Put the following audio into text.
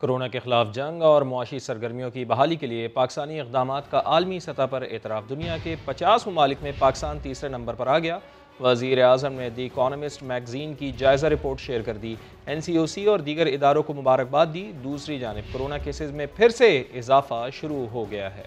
Corona के खिलाफ जंग और मुआशी सरगर्मियों की बहाली के लिए पाकिस्तानी इकदाम का आलमी सतह पर एतराफ़। दुनिया के पचास ममालिक में पाकिस्तान तीसरे नंबर पर आ गया। वज़ीर अजम ने दी इकानमिस्ट मैगजीन की जायज़ा रिपोर्ट शेयर कर दी। एन सी ओ सी और दीगर इदारों को मुबारकबाद दी। दूसरी जानब कोरोना केसेज में फिर से इजाफा शुरू हो गया है।